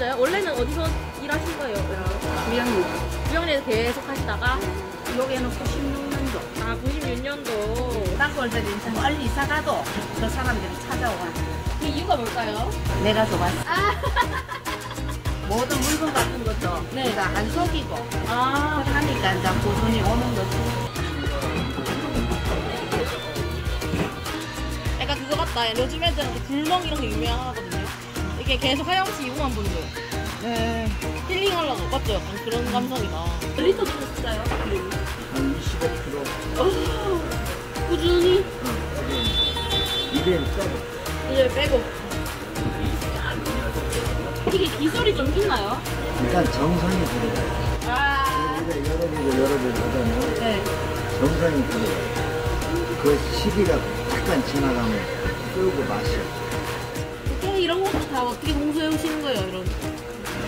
원래는 어디서 일하신 거예요? 부양육. 부영리에서 계속 하시다가 여기는 96년도. 아 96년도 땅굴들이 멀리 이사 가도 저 사람들이 찾아와. 그 이유가 뭘까요? 내가 좋았어. 모든 물건 같은 것도 네. 내가 안 속이고 아 하니까 이제 고손이 오는 거지. 약간 그거 같다 요즘 애들은 그 불멍 이런 게 유명하거든요 이게 계속 하염없이 이용한 분들 네. 힐링하려고 맞죠? 약간 그런 감성이다 리터 정도 쓰나요? 한 25kg. 꾸준히 이벤 써도. 이제 빼고 이게 기술이 좀 있나요? 일단 정성이 들어가요. 아 우리가 여러 개를 여러 개를 하자면 네. 정성이 들어가요. 그 시기가 약간 지나가면 끄고 마셔. 보통 이런 것도 다 어떻게 공수해 오시는 거예요? 이런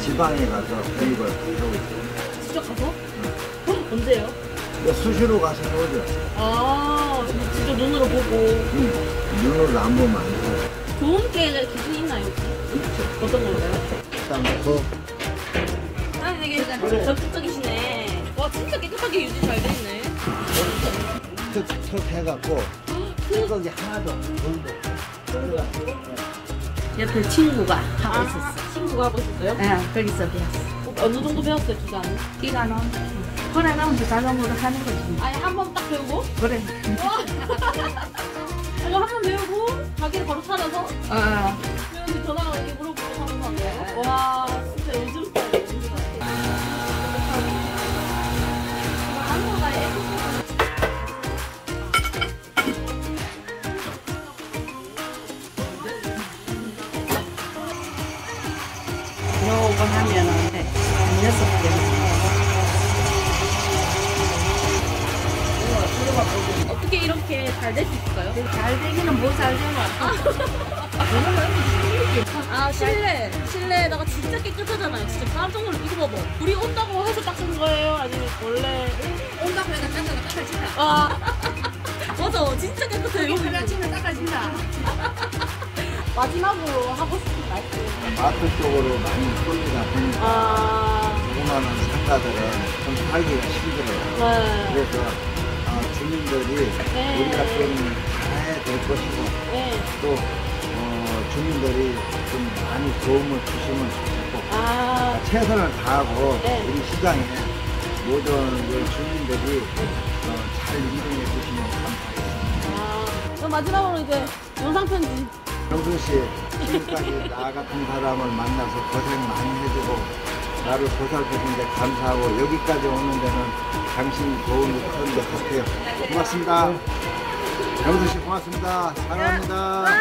지방에 가서 구입을 하고 있어요. 직접 가서? 어? 언제요? 수시로 가서 오죠. 아 직접 눈으로 보고 응. 눈으로 안 보면 안 돼요. 좋은 게 기준이 있나요? 있죠. 어떤 건가요? 일단 그아 되게 적극적이시네 와 진짜 깨끗하게 유지 잘 돼있네 턱턱 해갖고 뜯어지 하나도 돌도 옆에 친구가 하고 있었어. 친구가 하고 있었어요? 예, 거기서 배웠어. 어느 정도 배웠어요 기간은? 기간은 그래 나면 자전거로 하는 거지. 아예 한번 딱 배우고 그래. 이거 한번 배우고 가게를 바로 찾아서 어. 요거 하면은 네, 한 여섯 개. 어떻게 이렇게 잘 될 수 있을까요? 잘 되기는 뭐잘 되나? 아 실내 실내에다가 진짜 깨끗하잖아요 진짜 깜짝 놀라 이거 봐봐 우리 온다고 해서 닦은 거예요? 아니면 원래 온다고 해서 닦아가 닦아진다. 아 맞아 진짜 깨끗해요 하나쯤은 닦아진다. 마지막으로 하고 싶은 말씀 마트 쪽으로 많이 쏠리다 보니까 아 조그마한 상가들은 좀 살기가 힘들어요. 네. 그래서 아, 주민들이 네. 우리가 좀 잘해야 될 것이고 네. 또 어, 주민들이 좀 많이 도움을 주시면 좋겠고 아 최선을 다하고 네. 우리 시장에 모든 그 주민들이 어, 잘 이용해 주시면 감사하겠습니다. 아, 그럼 마지막으로 이제 영상 편지. 정순 씨 지금까지 나 같은 사람을 만나서 고생 많이 해주고 나를 보살펴준데 감사하고 여기까지 오는 데는 당신이 도움이 큰것 같아요. 고맙습니다. 정순 씨 고맙습니다. 사랑합니다. 아,